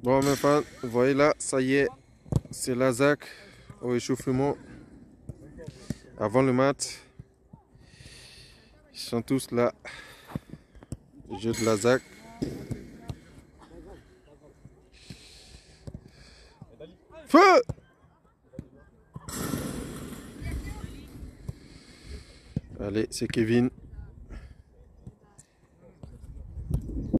Bon mes fans, vous voyez là, ça y est, c'est l'Azac au échauffement avant le mat. Ils sont tous là. Jeu de l'Azac. Feu Allez, c'est Kevin.